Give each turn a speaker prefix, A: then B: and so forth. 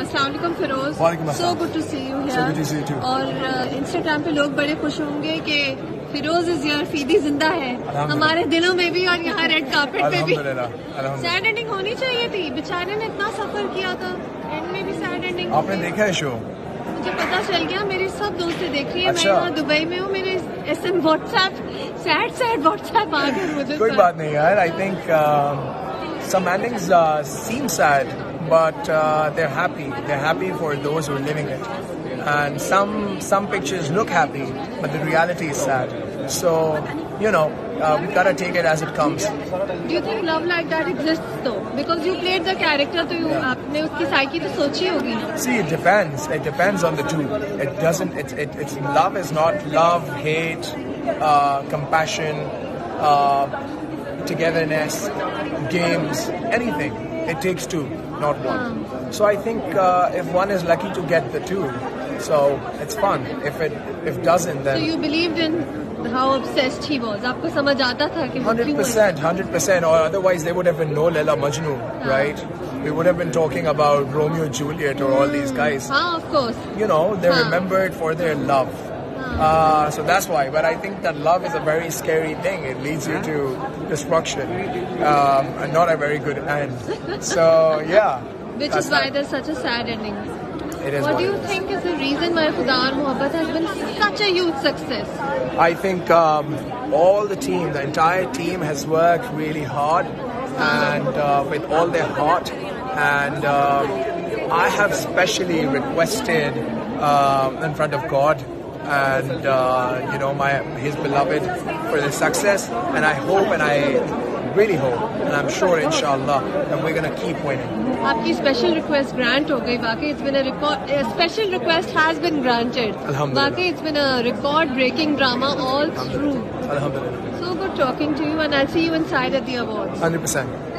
A: अस्सलाम Firoz
B: so good to see you too.
A: और Instagram पे लोग बड़े खुश होंगे कि फिरोज इज़ योर फीदी ज़िंदा है। हमारे दिलों में भी और यहाँ रेड कार्पेट पे भी। सैड एंडिंग होनी चाहिए थी। बेचारे ने इतना सफ़र किया था। एंड में भी सैड एंडिंग
B: आपने देखा है शो
A: मुझे पता चल गया मेरी सब दोस्तें देख रही है
B: अच्छा। मैं।
A: यहाँ दुबई में हूँ मेरे S M WhatsApp sad sad WhatsApp आ गए मुझे
B: कोई बात नहीं यार। I think some endings uh, seem sad but uh, they're happy they're happy for those who are living it and some some pictures look happy but the reality is sad so you know uh, we gotta take it as it comes
A: Do you think love like that exists though? Because you played the character तो you आपने उसकी psyche तो सोची होगी ना
B: See, it depends. It depends on the two. It doesn't. It, it, it's love is not love, hate, uh, compassion, uh, togetherness, games, anything. It takes two, not one. So I think uh, if one is lucky to get the two, so it's fun. If it if doesn't,
A: So
B: then
A: you believed in how obsessed he was. आपको समझ आता था कि वो
B: hundred
A: क्यों है?
B: percent, hundred percent, or otherwise there would have been no Leila Majnu, right? We would have been talking about Romeo and Juliet or all these guys.
A: हाँ of course.
B: you know, they're
A: Huh.
B: remembered for their love. Uh, so that's why. But I think that love is a very scary thing. It leads you to destruction um, and not a very good end. So yeah.
A: Which is why
B: that.
A: there's such a sad ending.
B: it is.
A: What do you
B: is.
A: think is the reason why Khuda Aur Mohabbat has been such a huge success?
B: I think um, all the team, the entire team has worked really hard and uh, with all their heart. And uh, I have specially requested um in front of God and uh, you know my His beloved for the success. And I hope and I really hope and I'm sure, inshallah, that we're gonna keep winning.
A: आपकी special request grant हो गई वाकई it's bin a record special request has been granted
B: Alhamdulillah.
A: वाकई it's bin a record breaking drama all through
B: Alhamdulillah.
A: So good talking to you, and I'll see you inside at the awards.
B: 100%.